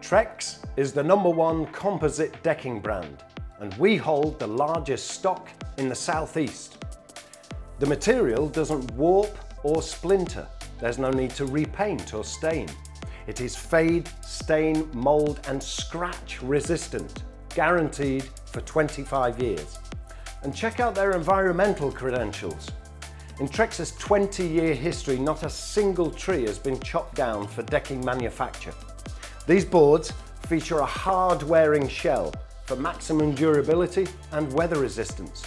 Trex is the number one composite decking brand and we hold the largest stock in the southeast. The material doesn't warp or splinter. There's no need to repaint or stain. It is fade, stain, mold and scratch resistant, guaranteed for 25 years. And check out their environmental credentials. In Trex's 20 year history, not a single tree has been chopped down for decking manufacture. These boards feature a hard wearing shell for maximum durability and weather resistance.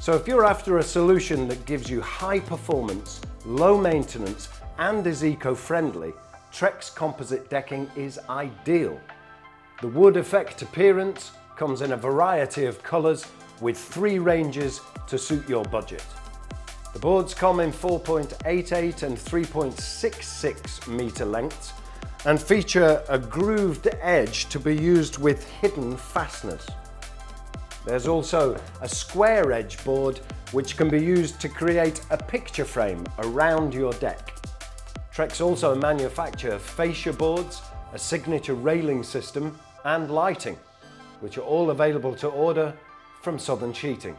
So if you're after a solution that gives you high performance, low maintenance and is eco-friendly, Trex composite decking is ideal. The wood effect appearance comes in a variety of colours with three ranges to suit your budget. The boards come in 4.88 and 3.66 metre lengths and feature a grooved edge to be used with hidden fasteners. There's also a square edge board which can be used to create a picture frame around your deck. Trex also manufacture fascia boards, a signature railing system and lighting, which are all available to order from Southern Sheeting.